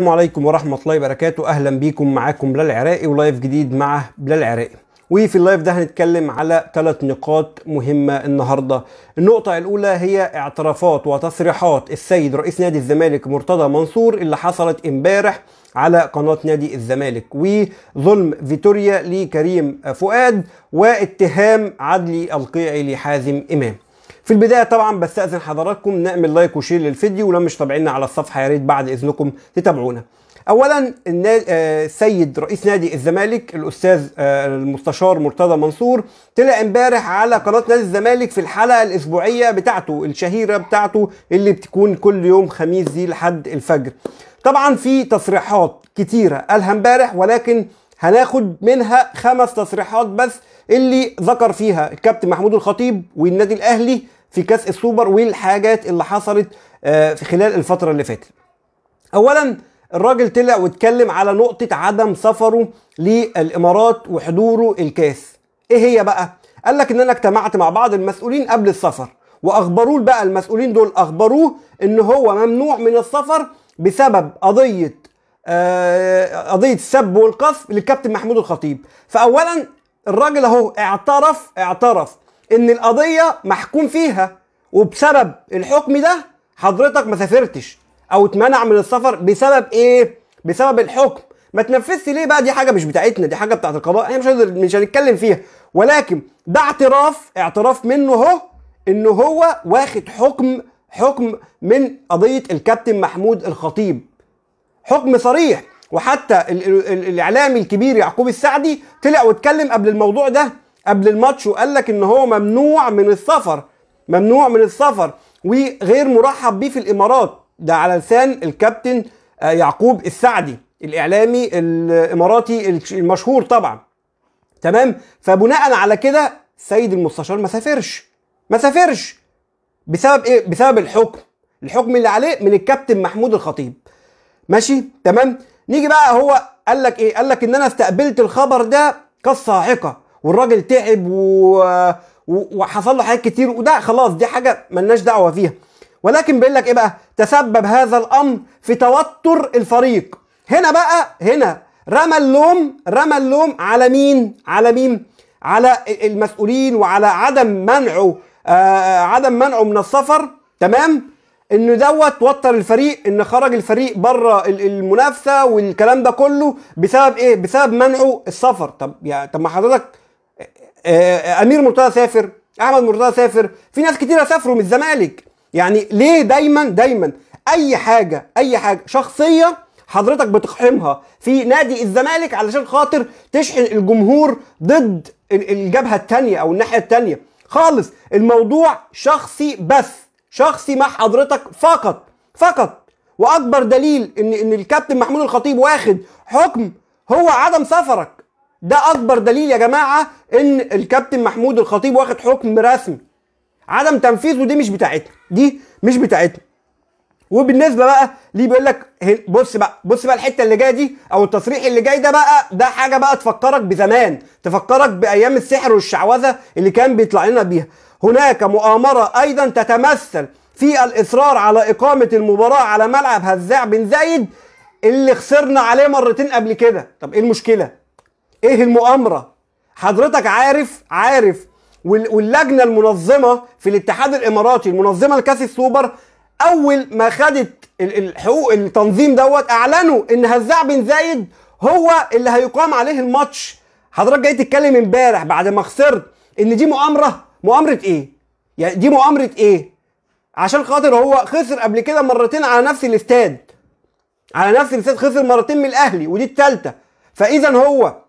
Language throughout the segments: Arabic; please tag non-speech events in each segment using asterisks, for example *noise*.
السلام عليكم ورحمة الله وبركاته. أهلا بيكم معاكم بلال العراقي و live جديد مع بلال العراقي وفي ال live ده هنتكلم على ثلاث نقاط مهمة النهاردة. النقطة الأولى هي اعترافات وتصريحات السيد رئيس نادي الزمالك مرتضى منصور اللي حصلت امبارح على قناة نادي الزمالك وظلم فيتوريا لكريم فؤاد واتهام عدلي القيعي لحازم إمام. في البداية طبعا بستأذن حضراتكم نعمل like و share للفيديو ولو مش تابعينا على الصفحة يا ريت بعد إذنكم تتابعونا. اولا السيد رئيس نادي الزمالك الأستاذ المستشار مرتضى منصور طلع امبارح على قناة نادي الزمالك في الحلقة الأسبوعية بتاعته الشهيرة بتاعته اللي بتكون كل يوم خميس دي لحد الفجر. طبعا في تصريحات كتيرة قالها امبارح ولكن هناخد منها خمس تصريحات بس اللي ذكر فيها الكابتن محمود الخطيب والنادي الأهلي في كاس السوبر والحاجات اللي حصلت في خلال الفترة اللي فاتت. اولا الراجل طلع واتكلم على نقطة عدم سفره للإمارات وحضوره الكاس. إيه هي بقى؟ قال لك إن أنا اجتمعت مع بعض المسؤولين قبل السفر وأخبروه بقى المسؤولين دول أخبروه إن هو ممنوع من السفر بسبب قضية قضية السب والقذف للكابتن محمود الخطيب فاولا الراجل أهو اعترف اعترف إن القضية محكوم فيها وبسبب الحكم ده حضرتك ما سافرتش أو اتمنع من السفر بسبب إيه؟ بسبب الحكم. ما تنفذش ليه بقى؟ دي حاجة مش بتاعتنا دي حاجة بتاعت القضاء إحنا مش مش هنتكلم فيها. ولكن ده اعتراف اعتراف منه اهو إن هو واخد حكم حكم من قضية الكابتن محمود الخطيب. حكم صريح. وحتى الإعلامي الكبير يعقوب السعدي طلع واتكلم قبل الموضوع ده. قبل الماتش وقال لك إن هو ممنوع من السفر ممنوع من السفر وغير مرحب بيه في الإمارات. ده على لسان الكابتن يعقوب السعدي الإعلامي الإماراتي المشهور طبعا. تمام؟ فبناء على كده السيد المستشار ما سافرش ما سافرش. بسبب إيه؟ بسبب الحكم. الحكم اللي عليه من الكابتن محمود الخطيب. ماشي؟ تمام؟ نيجي بقى هو قال لك إيه؟ قال لك إن أنا استقبلت الخبر ده كالصاعقة. والراجل تعب و... وحصل له حاجات كتير وده خلاص دي حاجة ملناش دعوة فيها. ولكن بيقول لك إيه بقى؟ تسبب هذا الأمر في توتر الفريق. هنا بقى هنا رمى اللوم رمى اللوم على مين؟ على مين؟ على المسؤولين وعلى عدم منعه آه عدم منعه من السفر. تمام؟ ان دوت وتر الفريق إن خرج الفريق بره المنافسة والكلام ده كله بسبب إيه؟ بسبب منعه السفر. طب يعني طب ما حضرتك أمير مرتضى سافر أحمد مرتضى سافر. في ناس كتيرة سافروا من الزمالك. يعني ليه دايما دايما أي حاجة أي حاجة شخصية حضرتك بتقحمها في نادي الزمالك علشان خاطر تشحن الجمهور ضد الجبهة الثانية أو الناحية الثانية خالص الموضوع شخصي بس شخصي مع حضرتك فقط فقط. وأكبر دليل ان إن الكابتن محمود الخطيب واخد حكم هو عدم سفرك. ده أكبر دليل يا جماعة إن الكابتن محمود الخطيب واخد حكم رسمي. عدم تنفيذه دي مش بتاعتنا دي مش بتاعتنا. وبالنسبة بقى ليه بيقول لك بص بقى بص بقى الحتة اللي جاية دي أو التصريح اللي جاي ده بقى ده حاجة بقى تفكرك بزمان تفكرك بأيام السحر والشعوذة اللي كان بيطلع لنا بيها. هناك مؤامرة أيضا تتمثل في الإصرار على إقامة المباراة على ملعب هزاع بن زايد اللي خسرنا عليه مرتين قبل كده. طب إيه المشكلة؟ إيه المؤامرة؟ حضرتك عارف عارف واللجنة المنظمة في الاتحاد الإماراتي المنظمة لكأس السوبر أول ما خدت الحقوق التنظيم دوت أعلنوا إن هزاع بن زايد هو اللي هيقام عليه الماتش. حضرتك جاي تتكلم امبارح بعد ما خسرت إن دي مؤامرة. مؤامرة إيه؟ يعني دي مؤامرة إيه؟ عشان خاطر هو خسر قبل كده مرتين على نفس الاستاد. على نفس الاستاد خسر مرتين من الأهلي ودي الثالثه فاذا هو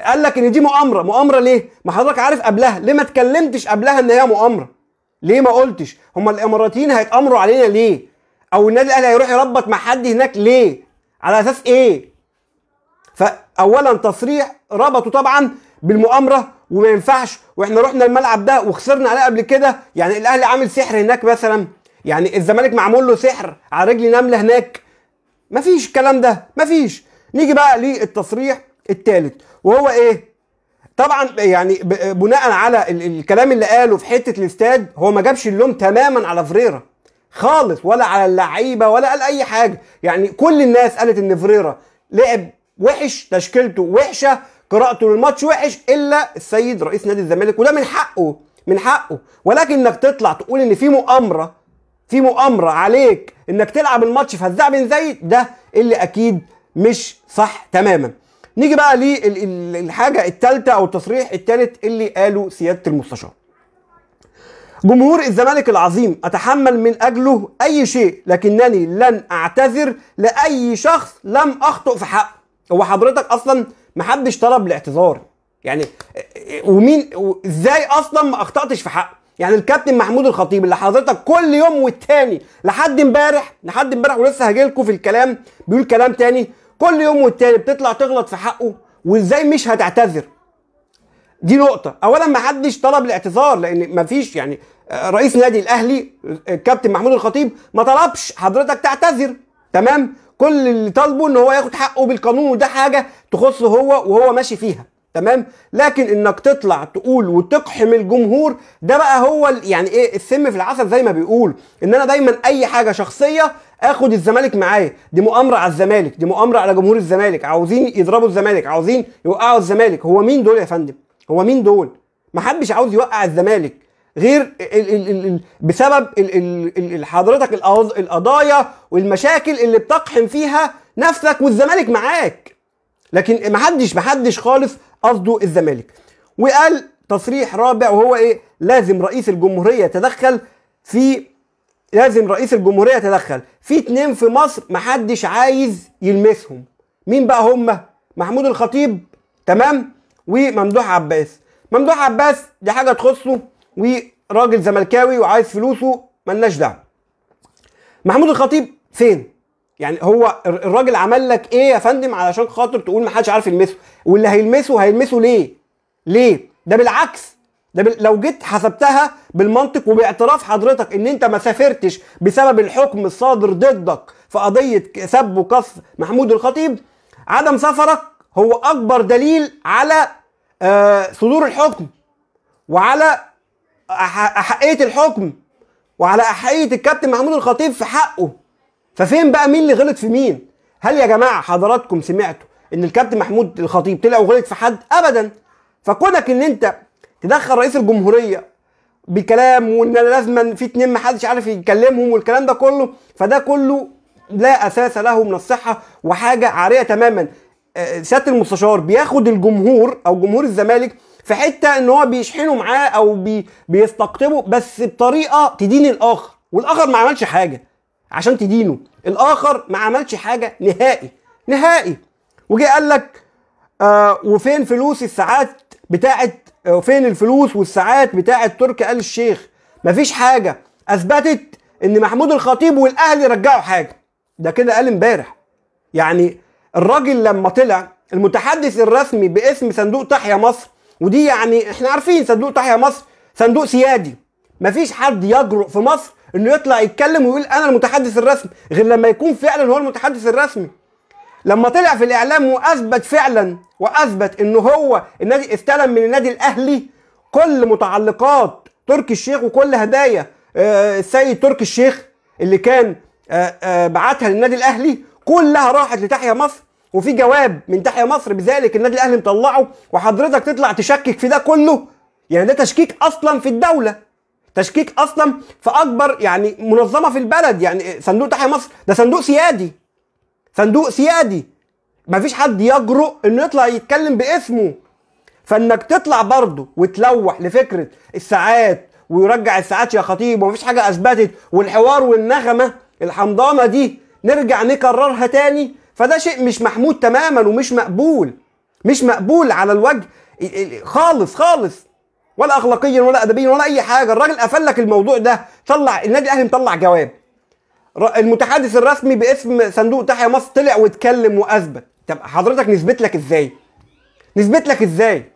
قال لك إن دي مؤامرة. مؤامرة ليه؟ ما حضرتك عارف قبلها. ليه ما اتكلمتش قبلها إن هي مؤامرة؟ ليه ما قلتش؟ هم الإماراتيين هيتأمروا علينا ليه؟ أو النادي الأهلي هيروح يربط مع حد هناك ليه؟ على أساس إيه؟ فاولا تصريح ربطوا طبعا بالمؤامرة وما ينفعش وإحنا رحنا الملعب ده وخسرنا عليه قبل كده. يعني الأهلي عامل سحر هناك مثلا. يعني الزمالك معمول له سحر على رجل نملة هناك. مفيش الكلام ده. مفيش نيجي بقى للتصريح. الثالث وهو إيه؟ طبعا يعني بناء على الكلام اللي قاله في حتة الاستاد هو ما جابش اللوم تماما على فريرا خالص ولا على اللعيبة ولا قال أي حاجة. يعني كل الناس قالت إن فريرا لعب وحش تشكيلته وحشة قراءته للماتش وحش إلا السيد رئيس نادي الزمالك وده من حقه من حقه. ولكن إنك تطلع تقول إن في مؤامرة في مؤامرة عليك إنك تلعب الماتش في هزاع بن زايد ده اللي أكيد مش صح تماما. نيجي بقى للحاجه الثالثه أو التصريح الثالث اللي قاله سيادة المستشار. جمهور الزمالك العظيم أتحمل من أجله أي شيء لكنني لن أعتذر لأي شخص لم أخطئ في حقه. هو حضرتك أصلا محدش طلب الاعتذار. يعني ومين إزاي أصلا ما أخطأتش في حقه؟ يعني الكابتن محمود الخطيب اللي حضرتك كل يوم والتاني لحد امبارح لحد امبارح ولسه هاجي لكم في الكلام بيقول كلام تاني كل يوم والتاني بتطلع تغلط في حقه وإزاي مش هتعتذر؟ دي نقطة. اولا ما حدش طلب الاعتذار لأن ما فيش يعني رئيس نادي الأهلي الكابتن محمود الخطيب ما طلبش حضرتك تعتذر. تمام؟ كل اللي طالبه إن هو ياخد حقه بالقانون وده حاجة تخصه هو وهو ماشي فيها. تمام؟ لكن إنك تطلع تقول وتقحم الجمهور ده بقى هو يعني إيه السم في العسل زي ما بيقول. إن أنا دايما أي حاجة شخصية آخد الزمالك معايا. دي مؤامرة على الزمالك دي مؤامرة على جمهور الزمالك. عاوزين يضربوا الزمالك عاوزين يوقعوا الزمالك. هو مين دول يا فندم؟ هو مين دول؟ ما حدش عاوز يوقع الزمالك. غير ال ال ال بسبب ال ال حضرتك القضايا والمشاكل اللي بتقحم فيها نفسك والزمالك معاك. لكن ما حدش ما حدش خالص قصده الزمالك. وقال تصريح رابع وهو إيه؟ لازم رئيس الجمهورية يتدخل في لازم رئيس الجمهورية يتدخل. في اتنين في مصر ما حدش عايز يلمسهم. مين بقى هم؟ محمود الخطيب تمام؟ وممدوح عباس. ممدوح عباس دي حاجة تخصه وراجل زملكاوي وعايز فلوسه ملناش دعوة. محمود الخطيب فين؟ يعني هو الراجل عمل لك إيه يا فندم علشان خاطر تقول ما حدش عارف يلمسه؟ واللي هيلمسه هيلمسه ليه؟ ليه؟ ده بالعكس. ده بال... لو جيت حسبتها بالمنطق وباعتراف حضرتك إن أنت ما سافرتش بسبب الحكم الصادر ضدك في قضية سب وقصف محمود الخطيب عدم سفرك هو أكبر دليل على آه صدور الحكم وعلى أحقية الحكم وعلى أحقية الكابتن محمود الخطيب في حقه. ففين بقى مين اللي غلط في مين؟ هل يا جماعة حضراتكم سمعتوا إن الكابتن محمود الخطيب طلع وغلط في حد؟ ابدا. فكونك إن أنت تدخل رئيس الجمهورية بكلام وإن لازما في اتنين ما حدش عارف يكلمهم والكلام ده كله فده كله لا أساس له من الصحة وحاجة عارية تماما. سيادة المستشار بياخد الجمهور أو جمهور الزمالك في حتة إن هو بيشحنوا معاه أو بي بيستقطبوا بس بطريقة تدين الآخر والآخر ما عملش حاجة. عشان تدينه الآخر ما عملش حاجة نهائي نهائي. وجي قال لك آه وفين فلوس الساعات بتاعت آه فين الفلوس والساعات بتاعت تركي آل الشيخ؟ مفيش حاجة. أثبتت إن محمود الخطيب والاهلي رجعوا حاجة. ده كده قال امبارح. يعني الراجل لما طلع المتحدث الرسمي باسم صندوق تحيا مصر ودي يعني إحنا عارفين صندوق تحيا مصر صندوق سيادي. مفيش حد يجرؤ في مصر انه يطلع يتكلم ويقول أنا المتحدث الرسمي غير لما يكون فعلا هو المتحدث الرسمي. لما طلع في الإعلام وأثبت فعلا وأثبت إنه هو النادي استلم من النادي الأهلي كل متعلقات تركي الشيخ وكل هدايا آه السيد تركي الشيخ اللي كان آه آه بعتها للنادي الأهلي كلها راحت لتحيا مصر. وفي جواب من تحيا مصر بذلك النادي الأهلي مطلعه وحضرتك تطلع تشكك في ده كله. يعني ده تشكيك أصلا في الدولة. تشكيك أصلا في أكبر يعني منظمة في البلد يعني صندوق تحيا مصر. ده صندوق سيادي. صندوق سيادي. مفيش حد يجرؤ إنه يطلع يتكلم باسمه. فإنك تطلع برضه وتلوح لفكرة الساعات ويرجع الساعات يا خطيب ومفيش حاجة أثبتت والحوار والنغمة الحمضانة دي نرجع نكررها تاني فده شيء مش محمود تماما ومش مقبول. مش مقبول على الوجه خالص خالص. ولا اخلاقيا ولا ادبيا ولا أي حاجة. الراجل قفل لك الموضوع ده طلع النادي الأهلي مطلع جواب. المتحدث الرسمي باسم صندوق تحيا مصر طلع واتكلم وأثبت. طب حضرتك نثبت لك إزاي؟ نثبت لك إزاي؟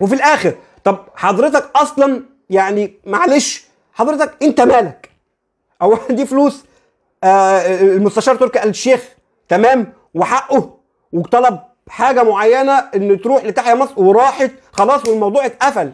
وفي الآخر طب حضرتك أصلا يعني معلش حضرتك أنت مالك؟ أو *laughs* دي فلوس آه المستشار تركي آل الشيخ. تمام؟ وحقه. وطلب حاجة معينة إن تروح لتحيا مصر وراحت خلاص والموضوع اتقفل.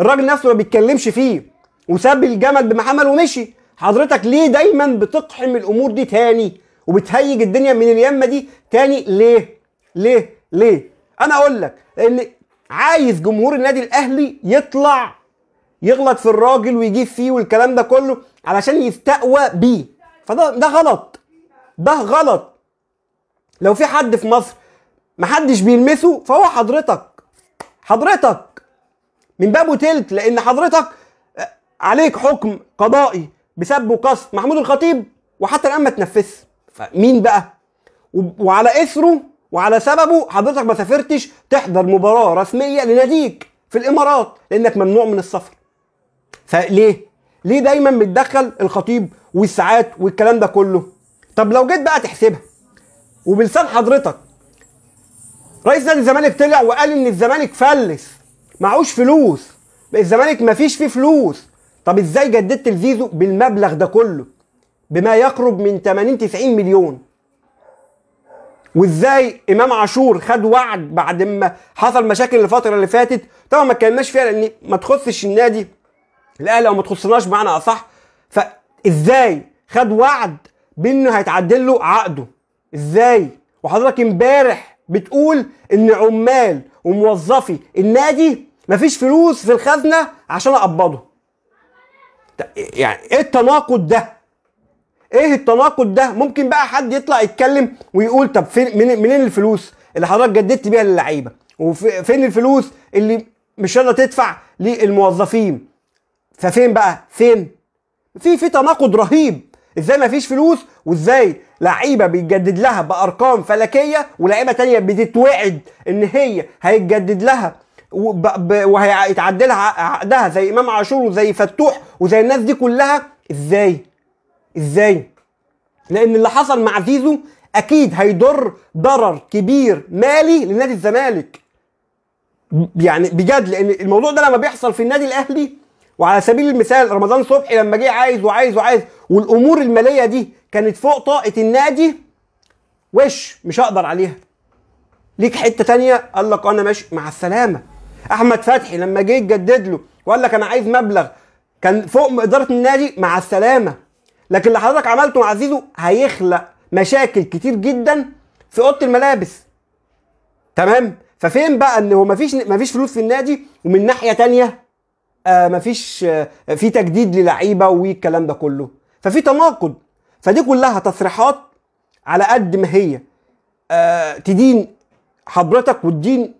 الراجل نفسه ما بيتكلمش فيه وساب الجمل بمحمل ومشي. حضرتك ليه دايما بتقحم الأمور دي تاني وبتهيج الدنيا من اليمة دي تاني؟ ليه؟ ليه؟ ليه؟ أنا أقول لك لأن عايز جمهور النادي الأهلي يطلع يغلط في الراجل ويجيب فيه والكلام ده كله علشان يستقوى بيه. فده ده غلط. ده غلط. لو في حد في مصر محدش بيلمسه فهو حضرتك. حضرتك. من بابه تلت لأن حضرتك عليك حكم قضائي بسب وقصد محمود الخطيب وحتى الآن ما تنفذش. فمين بقى؟ وعلى إثره وعلى سببه حضرتك ما سافرتش تحضر مباراة رسمية لناديك في الإمارات لأنك ممنوع من السفر. فليه؟ ليه دايما بتدخل الخطيب والساعات والكلام ده كله؟ طب لو جيت بقى تحسبها وبلسان حضرتك رئيس نادي الزمالك طلع وقال إن الزمالك فلس معهوش فلوس. الزمالك مفيش فيه فلوس. طب إزاي جددت الفيزو بالمبلغ ده كله؟ بما يقرب من 80 90 مليون. وإزاي إمام عاشور خد وعد بعد ما حصل مشاكل الفترة اللي فاتت؟ طبعا ما اتكلمناش فيها لأن ما تخصش النادي الأهلي أو ما تخصناش بمعنى أصح. فإزاي خد وعد بأنه هيتعدل له عقده؟ إزاي؟ وحضرتك امبارح بتقول إن عمال وموظفي النادي مفيش فلوس في الخزنة عشان أقبضه. يعني إيه التناقض ده؟ إيه التناقض ده؟ ممكن بقى حد يطلع يتكلم ويقول طب فين منين الفلوس اللي حضرتك جددت بيها للعيبة؟ وفين الفلوس اللي مش راضيه تدفع للموظفين؟ ففين بقى؟ فين؟ في في تناقض رهيب. إزاي ما فيش فلوس؟ وإزاي لعيبة بيتجدد لها بأرقام فلكية ولعيبة تانية بتتوعد إن هي هيتجدد لها وهيتعدل لها عقدها زي إمام عاشور وزي فتوح وزي الناس دي كلها. إزاي؟ إزاي؟ لأن اللي حصل مع زيزو أكيد هيضر ضرر كبير مالي لنادي الزمالك. يعني بجد لأن الموضوع ده لما بيحصل في النادي الأهلي وعلى سبيل المثال رمضان صبحي لما جه عايز وعايز وعايز والأمور المالية دي كانت فوق طاقة النادي. وش؟ مش هقدر عليها. ليك حتة تانية؟ قال لك أنا ماشي. مع السلامة. أحمد فتحي لما جه يجدد له وقال لك أنا عايز مبلغ كان فوق إدارة النادي مع السلامة. لكن اللي حضرتك عملته مع زيزو هيخلق مشاكل كتير جدا في أوضة الملابس. تمام؟ ففين بقى إن هو مفيش مفيش فلوس في النادي ومن ناحية تانية آه مفيش آه في تجديد للعيبة والكلام ده كله. ففي تناقض. فدي كلها تصريحات على قد ما هي آه تدين حضرتك وتدين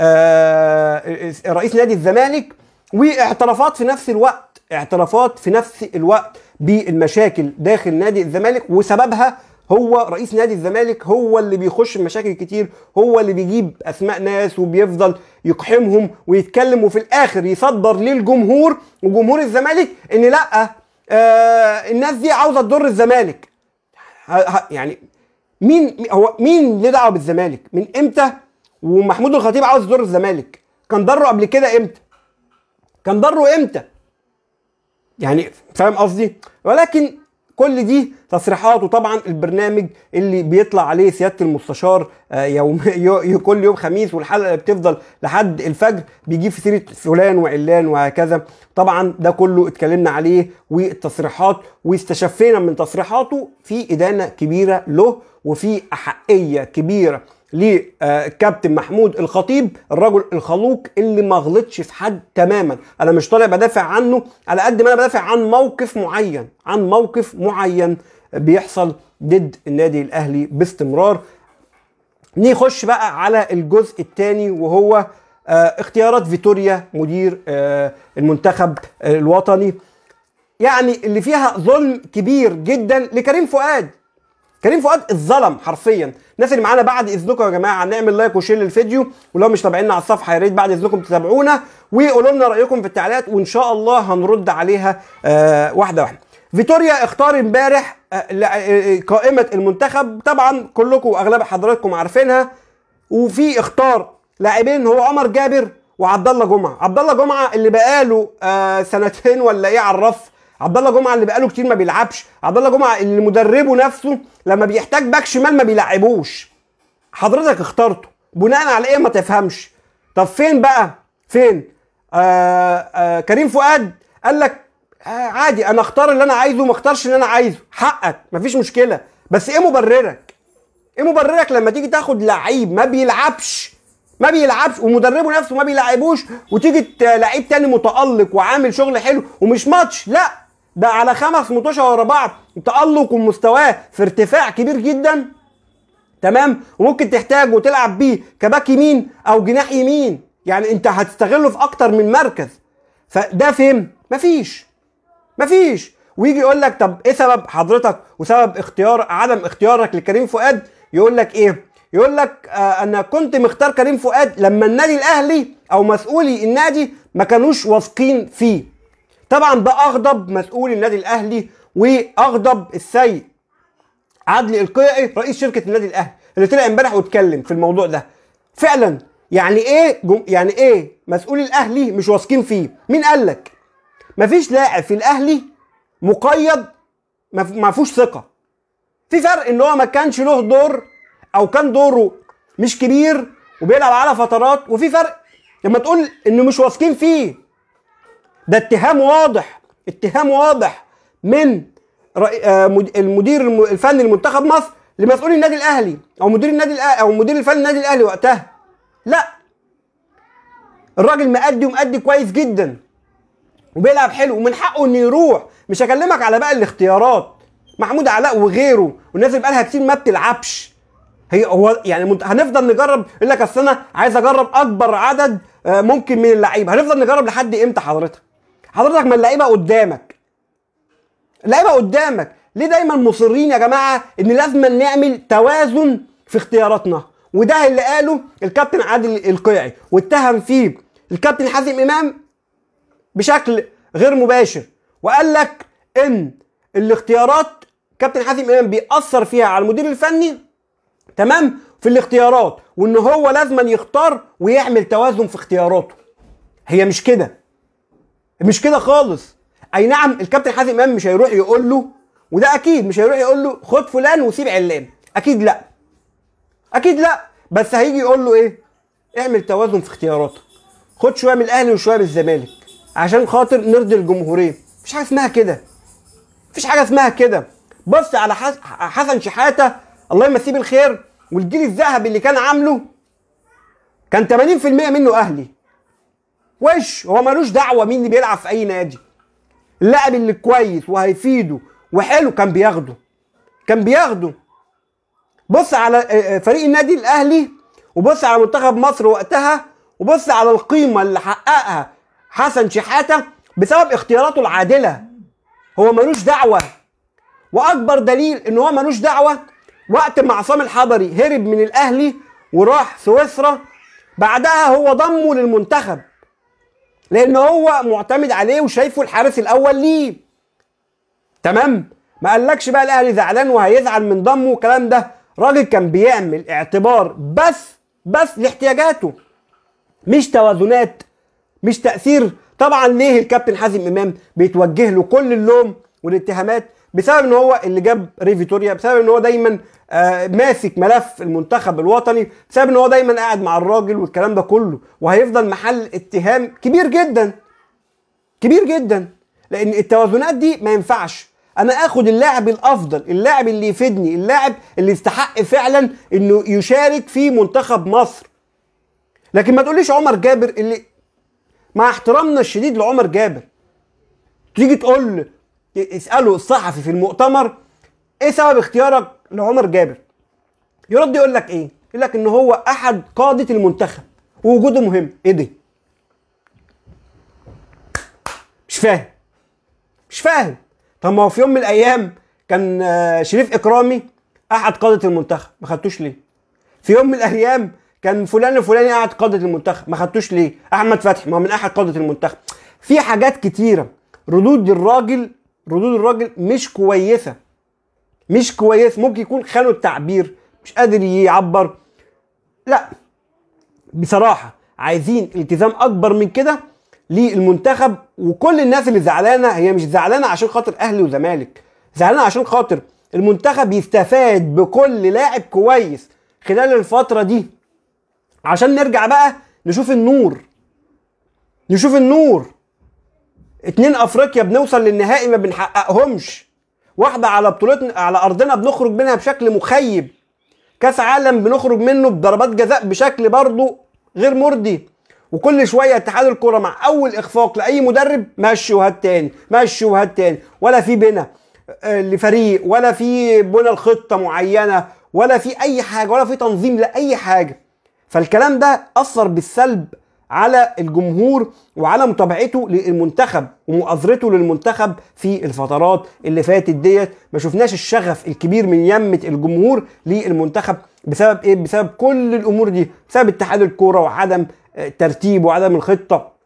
آه رئيس نادي الزمالك واعترافات في نفس الوقت اعترافات في نفس الوقت بالمشاكل داخل نادي الزمالك وسببها هو رئيس نادي الزمالك هو اللي بيخش مشاكل كتير هو اللي بيجيب أسماء ناس وبيفضل يقحمهم ويتكلم وفي الآخر يصدر للجمهور وجمهور الزمالك إن لأ آه الناس دي عاوزة تضر الزمالك. يعني مين هو مين ليه دعوة بالزمالك؟ من إمتى؟ ومحمود الخطيب عاوز يضر الزمالك. كان ضره قبل كده إمتى؟ كان ضره إمتى؟ يعني فاهم قصدي؟ ولكن كل دي تصريحات وطبعا البرنامج اللي بيطلع عليه سيادة المستشار يوم *laughs* كل يوم خميس والحلقة بتفضل لحد الفجر بيجيب في سيرة فلان وعلان وهكذا. طبعا ده كله اتكلمنا عليه والتصريحات واستشفينا من تصريحاته في إدانة كبيرة له وفي أحقية كبيرة لكابتن محمود الخطيب الرجل الخلوق اللي ما غلطش في حد تماما. أنا مش طالع بدافع عنه على قد ما أنا بدافع عن موقف معين عن موقف معين بيحصل ضد النادي الأهلي باستمرار. نخش بقى على الجزء الثاني وهو اختيارات فيتوريا مدير المنتخب الوطني. يعني اللي فيها ظلم كبير جدا لكريم فؤاد. كريم فؤاد اتظلم حرفيا. الناس اللي معانا بعد إذنكم يا جماعة. نعمل like و share للفيديو. ولو مش تابعينا على الصفحة يا ريت بعد إذنكم تتابعونا. وقولوا لنا رأيكم في التعليقات وإن شاء الله هنرد عليها آه واحدة واحدة. فيتوريا اختار امبارح آه قائمة المنتخب. طبعا كلكم وأغلب حضراتكم عارفينها. وفي اختار لاعبين هو عمر جابر وعبد الله جمعة. عبد الله جمعة اللي بقاله آه سنتين ولا إيه على الرف. عبد الله جمعة اللي بقاله كتير ما بيلعبش عبد الله جمعة اللي مدربه نفسه لما بيحتاج باك شمال ما بيلعبوش. حضرتك اخترته بناء على إيه ما تفهمش. طب فين بقى؟ فين؟ آه آه كريم فؤاد قال لك آه عادي أنا اختار اللي أنا عايزه وما اختارش اللي أنا عايزه. حقك مفيش مشكلة. بس إيه مبررك؟ إيه مبررك لما تيجي تاخد لعيب ما بيلعبش؟ ما بيلعبش ومدربه نفسه ما بيلعبوش وتيجي لعيب تاني متألق وعامل شغل حلو ومش ماتش. لا ده على خمس ماتشات ورا بعض. تألق ومستواه في ارتفاع كبير جدا. تمام؟ وممكن تحتاجه وتلعب بيه كباك يمين أو جناح يمين. يعني أنت هتستغله في أكتر من مركز. فده فين مفيش. مفيش. ويجي يقول لك طب إيه سبب حضرتك وسبب اختيار عدم اختيارك لكريم فؤاد؟ يقول لك إيه؟ يقول لك آه أنا كنت مختار كريم فؤاد لما النادي الأهلي أو مسؤولي النادي ما كانوش واثقين فيه. طبعا ده أغضب مسؤول النادي الأهلي وأغضب السيد عدلي القيعي رئيس شركة النادي الأهلي اللي طلع امبارح واتكلم في الموضوع ده. فعلا يعني إيه جم... يعني إيه مسؤول الأهلي مش واثقين فيه؟ مين قال لك؟ مفيش لاعب في الأهلي مقيد ما فيهوش ثقة. في فرق إن هو ما كانش له دور أو كان دوره مش كبير وبيلعب على فترات وفي فرق لما تقول إنه مش واثقين فيه. ده اتهام واضح اتهام واضح من آه، مد- المدير الم- الفني لمنتخب مصر لمسؤول النادي الأهلي أو مدير النادي الاهلي أو مدير الفني النادي الأهلي وقتها. لا. الراجل مأدي ومأدي كويس جدا وبيلعب حلو ومن حقه إنه يروح. مش هكلمك على بقى الاختيارات. محمود علاء وغيره والناس اللي بقالها كتير ما بتلعبش. هي هو يعني منت- هنفضل نجرب؟ يقول لك أصل أنا عايز أجرب أكبر عدد آه، ممكن من اللعيبة. هنفضل نجرب لحد إمتى حضرتك؟ حضرتك ما اللعيبه قدامك. اللعيبه قدامك. ليه دايما مصرين يا جماعة إن لازم نعمل توازن في اختياراتنا؟ وده اللي قاله الكابتن عادل القيعي واتهم فيه الكابتن حازم إمام بشكل غير مباشر وقال لك إن الاختيارات كابتن حازم إمام بيأثر فيها على المدير الفني تمام في الاختيارات وإن هو لازم يختار ويعمل توازن في اختياراته. هي مش كده. مش كده خالص. أي نعم الكابتن حازم إمام مش هيروح يقول له وده أكيد مش هيروح يقول له خد فلان وسيب علان أكيد لأ. أكيد لأ. بس هيجي يقول له إيه؟ اعمل توازن في اختياراتك خد شوية من الأهلي وشوية من الزمالك. عشان خاطر نرضي الجمهورية. مفيش حاجة اسمها كده. مفيش حاجة اسمها كده. بص على حس... حسن شحاتة الله يمسيه بالخير والجيل الذهبي اللي كان عامله كان 80% منه أهلي. وش؟ هو ملوش دعوة مين اللي بيلعب في أي نادي. اللاعب اللي كويس وهيفيده وحلو كان بياخده. كان بياخده. بص على آه، آه، فريق النادي الأهلي وبص على منتخب مصر وقتها وبص على القيمة اللي حققها حسن شحاتة بسبب اختياراته العادلة. هو ملوش دعوة. وأكبر دليل إن هو ملوش دعوة وقت ما عصام الحضري هرب من الأهلي وراح سويسرا بعدها هو ضمه للمنتخب. لأن هو معتمد عليه وشايفه الحارس الأول ليه. تمام؟ ما قالكش بقى الأهلي زعلان وهيزعل من ضمه والكلام ده. راجل كان بيعمل اعتبار بس بس لاحتياجاته. مش توازنات مش تأثير. طبعا ليه الكابتن حازم إمام بيتوجه له كل اللوم والاتهامات بسبب إن هو اللي جاب ري فيتوريا بسبب إن هو دايما آه ماسك ملف المنتخب الوطني بسبب إن هو دايما قاعد مع الراجل والكلام ده كله وهيفضل محل اتهام كبير جدا. كبير جدا. لأن التوازنات دي ما ينفعش. أنا آخد اللاعب الأفضل اللاعب اللي يفيدني اللاعب اللي يستحق فعلا إنه يشارك في منتخب مصر. لكن ما تقوليش عمر جابر اللي مع احترامنا الشديد لعمر جابر. تيجي تقول اساله الصحفي في المؤتمر إيه سبب اختيارك لعمر جابر؟ يرد يقول لك إيه؟ يقول لك إن هو أحد قادة المنتخب ووجوده مهم. إيه ده؟ مش فاهم. مش فاهم. طب ما هو في يوم من الأيام كان آه، شريف إكرامي أحد قادة المنتخب. ما خدتوش ليه؟ في يوم من الأيام كان فلان الفلاني قاعد قادة المنتخب. ما خدتوش ليه؟ أحمد فتحي ما هو من أحد قادة المنتخب. في حاجات كتيرة. ردود الراجل ردود الراجل مش كويسة. مش كويس ممكن يكون خانوا التعبير مش قادر يعبر. لا بصراحة عايزين التزام أكبر من كده للمنتخب وكل الناس اللي زعلانة هي مش زعلانة عشان خاطر أهلي وزمالك زعلانة عشان خاطر المنتخب يستفاد بكل لاعب كويس خلال الفترة دي. عشان نرجع بقى نشوف النور. نشوف النور. اتنين افريقيا بنوصل للنهائي ما بنحققهمش. واحدة على بطولتنا على أرضنا بنخرج منها بشكل مخيب. كأس عالم بنخرج منه بضربات جزاء بشكل برضه غير مرضي. وكل شوية اتحاد الكورة مع أول إخفاق لأي مدرب مشي وهات تاني مشي وهات تاني. ولا في بنا آه، لفريق ولا في بنى الخطة معينة ولا في أي حاجة ولا في تنظيم لأي حاجة. فالكلام ده أثر بالسلب على الجمهور وعلى متابعته للمنتخب ومؤازرته للمنتخب في الفترات اللي فاتت ديت. ما شفناش الشغف الكبير من يمة الجمهور للمنتخب. بسبب إيه؟ بسبب كل الأمور دي. بسبب اتحاد الكورة وعدم آه، ترتيب وعدم الخطة.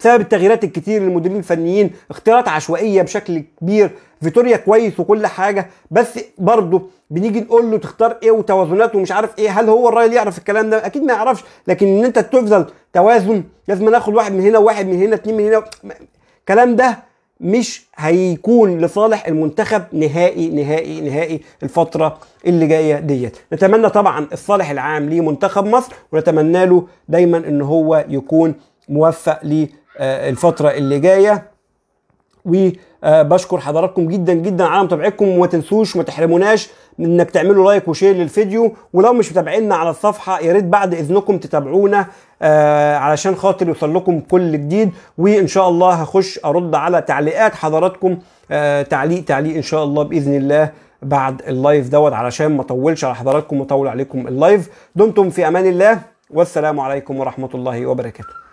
بسبب التغييرات الكتير للمديرين الفنيين اختيارات عشوائية بشكل كبير فيتوريا كويس وكل حاجة بس برضه بنيجي نقول له تختار إيه وتوازنات ومش عارف إيه هل هو الراجل يعرف الكلام ده؟ أكيد ما يعرفش لكن إن أنت تفضل توازن لازم ناخد واحد من هنا وواحد من هنا اتنين من هنا الكلام ده مش هيكون لصالح المنتخب نهائي نهائي نهائي الفترة اللي جاية ديت. نتمنى طبعا الصالح العام لمنتخب مصر ونتمنى له دايما إن هو يكون موفق للفترة اللي جاية. وبشكر حضراتكم جدا جدا على متابعتكم. وما تنسوش وما تحرموناش من إنك تعملوا like و share للفيديو. ولو مش متابعينا على الصفحة يا ريت بعد إذنكم تتابعونا آه علشان خاطر يوصل لكم كل جديد. وإن شاء الله هخش أرد على تعليقات حضراتكم آه تعليق تعليق إن شاء الله بإذن الله بعد ال live دوت. علشان ما أطولش على حضراتكم وأطول عليكم ال live. دمتم في أمان الله. والسلام عليكم ورحمة الله وبركاته.